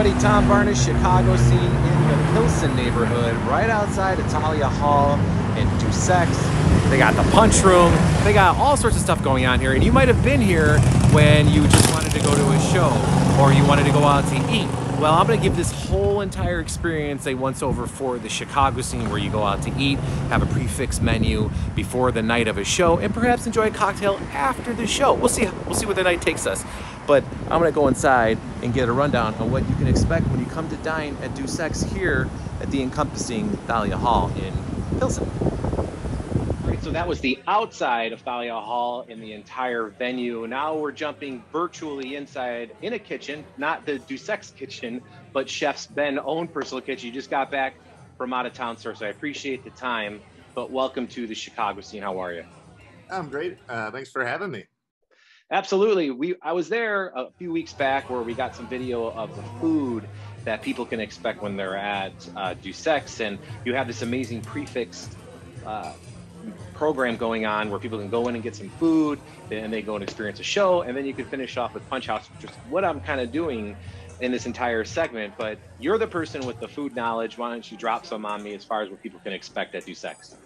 everybody, Tom Barnas, Chicago scene in the Pilsen neighborhood, right outside Thalia Hall in Dusek's. They got the punch room, they got all sorts of stuff going on here, and you might have been here when you just wanted to go to a show or you wanted to go out to eat. Well, I'm gonna give this whole entire experience a once over for the Chicago scene where you go out to eat, have a prix fixe menu before the night of a show, and perhaps enjoy a cocktail after the show. We'll see. We'll see where the night takes us. But I'm gonna go inside and get a rundown on what you can expect when you come to dine at Dusek's here at the encompassing Thalia Hall in Pilsen. Right, so that was the outside of Thalia Hall in the entire venue. Now we're jumping virtually inside in a kitchen, not the Dusek's kitchen, but Chef's Ben own personal kitchen. You just got back from out of town, sir, so I appreciate the time. But welcome to the Chicago scene. How are you? I'm great. Uh, thanks for having me. Absolutely. We I was there a few weeks back where we got some video of the food that people can expect when they're at uh, Dusek's, and you have this amazing prix fixe uh, program going on where people can go in and get some food, and they go and experience a show, and then you can finish off with Punch House, which is what I'm kind of doing in this entire segment. But you're the person with the food knowledge. Why don't you drop some on me as far as what people can expect at Dusek's?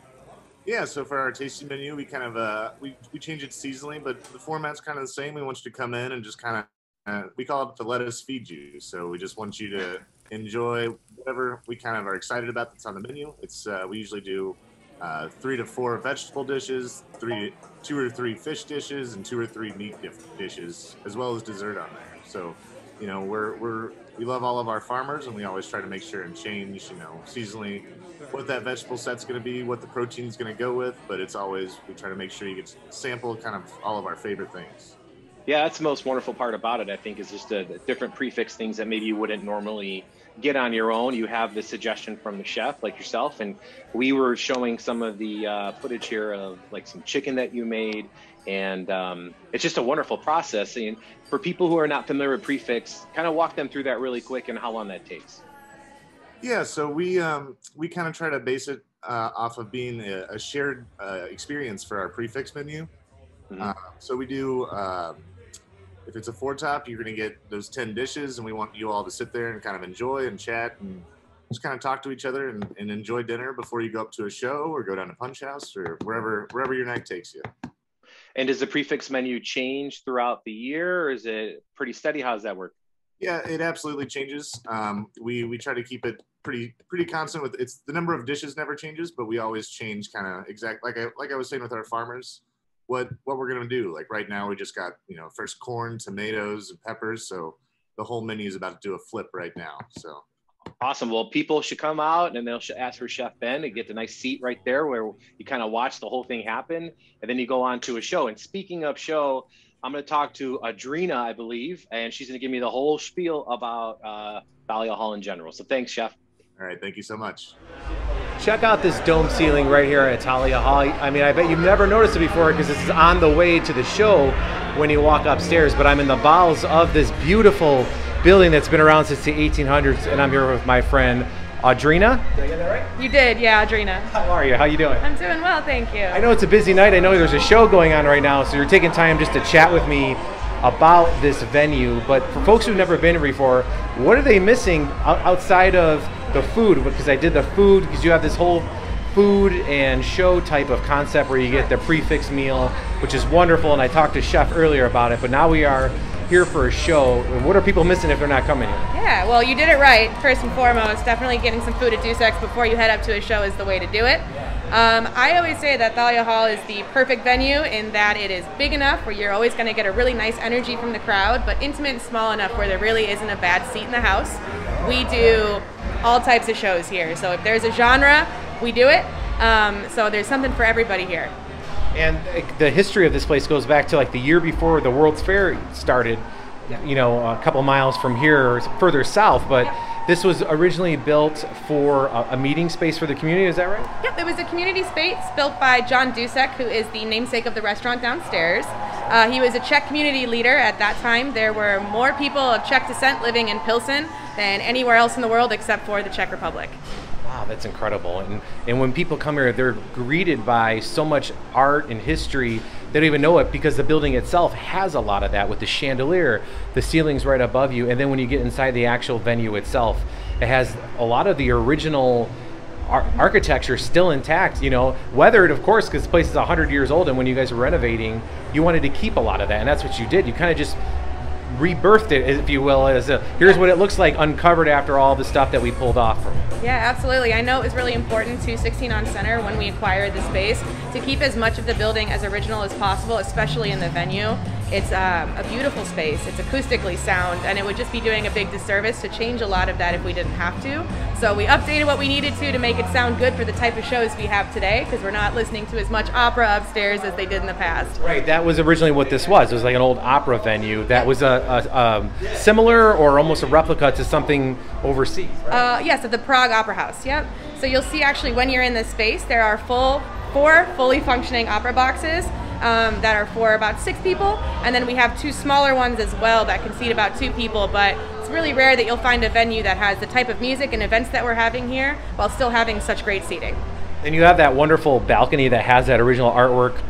Yeah, so for our tasting menu, we kind of uh, we we change it seasonally, but the format's kind of the same. We want you to come in and just kind of uh, we call it the let us feed you. So we just want you to enjoy whatever we kind of are excited about that's on the menu. It's uh, we usually do uh, three to four vegetable dishes, three two or three fish dishes, and two or three meat dishes, as well as dessert on there. So you know we're we're we love all of our farmers, and we always try to make sure and change you know seasonally what that vegetable set's going to be, what the protein's going to go with, but it's always we try to make sure you get sample kind of all of our favorite things. Yeah, that's the most wonderful part about it. I think is just the, the different prix fixe things that maybe you wouldn't normally get on your own. You have the suggestion from the chef, like yourself, and we were showing some of the uh, footage here of like some chicken that you made, and um, it's just a wonderful process. And for people who are not familiar with prix fixe, kind of walk them through that really quick and how long that takes. Yeah, so we um, we kind of try to base it uh, off of being a, a shared uh, experience for our prix fixe menu. Mm-hmm. Uh, so we do. Um, if it's a four top, you're going to get those ten dishes, and we want you all to sit there and kind of enjoy and chat and just kind of talk to each other and, and enjoy dinner before you go up to a show or go down to Punch House or wherever wherever your night takes you. And does the prix fixe menu change throughout the year, or is it pretty steady? How does that work? Yeah, it absolutely changes. Um, we we try to keep it pretty pretty constant with it's the number of dishes never changes, but we always change kind of exact like I like I was saying with our farmers, what what we're gonna do. Like right now, we just got you know first corn, tomatoes, and peppers. So the whole menu is about to do a flip right now. So awesome. Well, people should come out and they'll ask for Chef Ben and get the nice seat right there where you kind of watch the whole thing happen, and then you go on to a show. And speaking of show. I'm going to talk to Adrina, I believe, and she's going to give me the whole spiel about uh, Thalia Hall in general. So thanks, Chef. All right, thank you so much. Check out this dome ceiling right here at Thalia Hall. I mean, I bet you've never noticed it before because this is on the way to the show when you walk upstairs, but I'm in the bowels of this beautiful building that's been around since the 1800s, and I'm here with my friend Audrina. Did I get that right? You did, yeah, Audrina. How are you? How you doing? I'm doing well, thank you. I know it's a busy night. I know there's a show going on right now, so you're taking time just to chat with me about this venue. But for folks who've never been here before, what are they missing outside of the food because I did the food because you have this whole food and show type of concept where you get the prix fixe meal, which is wonderful. And I talked to Chef earlier about it, but now we are here for a show. What are people missing if they're not coming here? Yeah, well, you did it right. First and foremost, definitely getting some food at Dusek's before you head up to a show is the way to do it. Um, I always say that Thalia Hall is the perfect venue in that it is big enough where you're always going to get a really nice energy from the crowd, but intimate and small enough where there really isn't a bad seat in the house. We do all types of shows here. So if there's a genre, we do it. Um, so there's something for everybody here. And the history of this place goes back to like the year before the World's Fair started. You know, a couple miles from here, further south, but. This was originally built for a, a, meeting space for the community, is that right? Yep, it was a community space built by John Dusek, who is the namesake of the restaurant downstairs. Uh, he was a Czech community leader at that time. There were more people of Czech descent living in Pilsen than anywhere else in the world except for the Czech Republic. Wow, that's incredible. And, and when people come here, they're greeted by so much art and history they don't even know it because the building itself has a lot of that with the chandelier, the ceilings right above you, and then when you get inside the actual venue itself, it has a lot of the original ar- architecture still intact. You know, weathered of course because the place is hundred years old, and when you guys were renovating, you wanted to keep a lot of that, and that's what you did. You kind of just rebirthed it, if you will, as a here's what it looks like uncovered after all the stuff that we pulled off from it. Yeah, absolutely. I know it was really important to 16 on Center when we acquired the space to keep as much of the building as original as possible, especially in the venue. It's um, a beautiful space. It's acoustically sound, and it would just be doing a big disservice to change a lot of that if we didn't have to. So we updated what we needed to to make it sound good for the type of shows we have today, because we're not listening to as much opera upstairs as they did in the past. Right, that was originally what this was. It was like an old opera venue that was a, a, um similar or almost a replica to something overseas. Right? Uh, yes, at the Prague Opera House. Yep. So you'll see actually when you're in this space, there are full four fully functioning opera boxes um, that are for about six people, and then we have two smaller ones as well that can seat about two people. But it's really rare that you'll find a venue that has the type of music and events that we're having here while still having such great seating. And you have that wonderful balcony that has that original artwork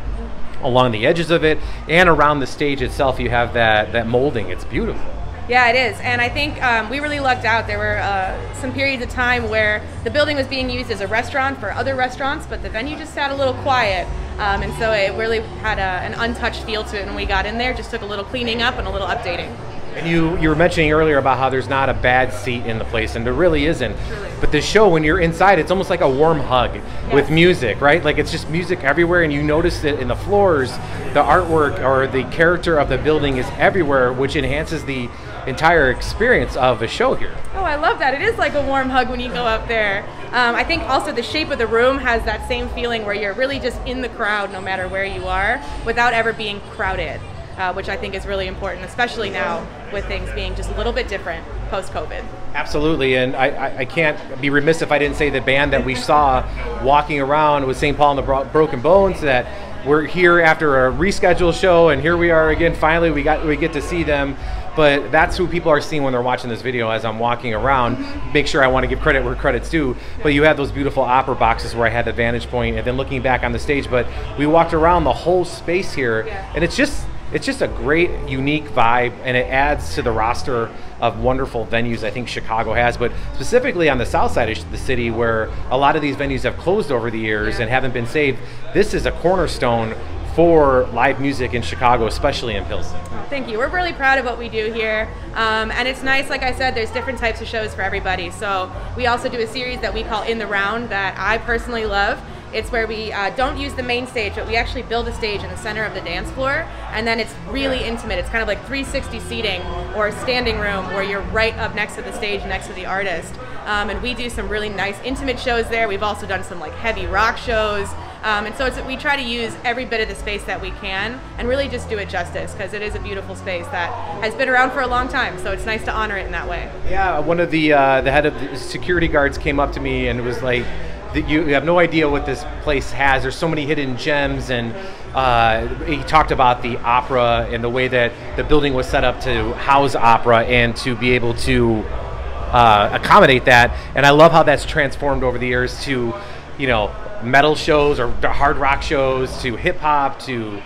along the edges of it, and around the stage itself, you have that that molding. It's beautiful. Yeah, it is. And I think um, we really lucked out. There were uh, some periods of time where the building was being used as a restaurant for other restaurants, but the venue just sat a little quiet. Um, and so it really had a, an untouched feel to it when we got in there. Just took a little cleaning up and a little updating. And you you were mentioning earlier about how there's not a bad seat in the place, and there really isn't. Truly. But the show, when you're inside, it's almost like a warm hug with music, right? Like it's just music everywhere, and you notice it in the floors. The artwork or the character of the building is everywhere, which enhances the entire experience of a show here. Oh, I love that. It is like a warm hug when you go up there. Um, I think also the shape of the room has that same feeling where you're really just in the crowd no matter where you are without ever being crowded, uh, which I think is really important, especially now with things being just a little bit different post COVID. Absolutely, and I, I, I can't be remiss if I didn't say the band that we saw walking around with St. Paul and the Bro- Broken Bones that we're here after a rescheduled show, and here we are again. Finally, we got we get to see them. But that's who people are seeing when they're watching this video as I'm walking around. Mm-hmm. Make sure I want to give credit where credit's due. But you have those beautiful opera boxes where I had the vantage point, and then looking back on the stage. But we walked around the whole space here, Yeah. and it's just it's just a great, unique vibe, and it adds to the roster of wonderful venues I think Chicago has. But specifically on the south side of the city, where a lot of these venues have closed over the years Yeah. and haven't been saved, this is a cornerstone for live music in Chicago, especially in Pilsen. Thank you. We're really proud of what we do here. Um, and it's nice, like I said, there's different types of shows for everybody. So we also do a series that we call In the Round that I personally love. It's where we uh, don't use the main stage, but we actually build a stage in the center of the dance floor. And then it's really intimate. It's kind of like 360 seating or standing room where you're right up next to the stage, next to the artist. Um, and we do some really nice intimate shows there. We've also done some like heavy rock shows. Um, and so we try to use every bit of the space that we can and really just do it justice because it is a beautiful space that has been around for a long time. So it's nice to honor it in that way. Yeah, one of the uh, the head of the security guards came up to me and was like, "You you have no idea what this place has. There's so many hidden gems." And uh, he talked about the opera and the way that the building was set up to house opera and to be able to uh, accommodate that. And I love how that's transformed over the years to, you know, metal shows or hard rock shows to hip hop to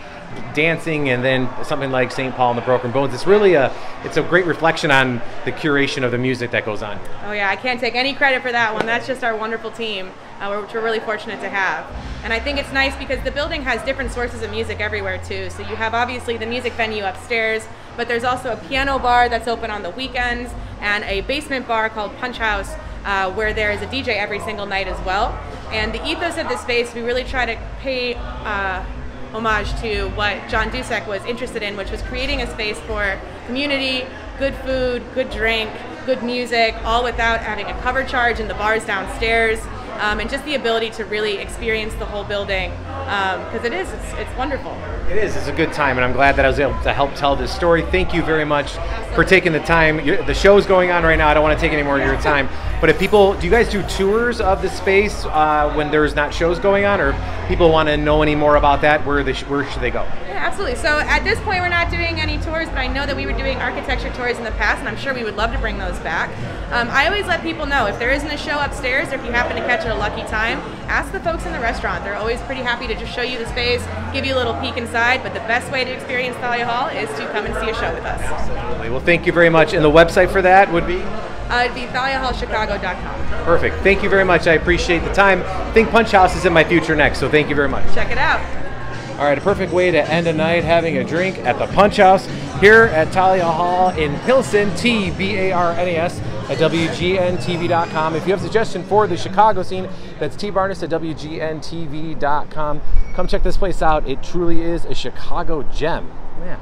dancing and then something like St. Paul and the Broken Bones. It's really a it's a great reflection on the curation of the music that goes on. Oh yeah, I can't take any credit for that one. That's just our wonderful team, uh, which we're really fortunate to have. And I think it's nice because the building has different sources of music everywhere too. So you have obviously the music venue upstairs, but there's also a piano bar that's open on the weekends and a basement bar called Punch House. Uh, where there is a DJ every single night as well. And the ethos of the space, we really try to pay uh, homage to what John Dusek was interested in, which was creating a space for community, good food, good drink, good music, all without having a cover charge in the bars downstairs, um, and just the ability to really experience the whole building because it is, it's, it's wonderful. It is. It's a good time, and I'm glad that I was able to help tell this story. Thank you very much for taking the time. The show's going on right now. I don't want to take any more of your time, But if people, do you guys do tours of the space uh, when there's not shows going on, or people want to know any more about that? Where they sh- where should they go? Yeah, absolutely. So at this point, we're not doing any tours, but I know that we were doing architecture tours in the past, and I'm sure we would love to bring those back. Um, I always let people know if there isn't a show upstairs, or if you happen to catch it a lucky time, ask the folks in the restaurant. They're always pretty happy to just show you the space, give you a little peek inside. But the best way to experience Thalia Hall is to come and see a show with us. Absolutely. Well, thank you very much. And the website for that would be? Uh, it'd be ThaliaHallChicago.com. Perfect. Thank you very much. I appreciate the time. I think Punch House is in my future next, so thank you very much. Check it out. All right, a perfect way to end a night having a drink at the Punch House here at Thalia Hall in Pilsen, T B A R N A S, at WGNTV.com. If you have a suggestion for the Chicago scene, that's T Barnas at WGNTV.com. Come check this place out. It truly is a Chicago gem. Man.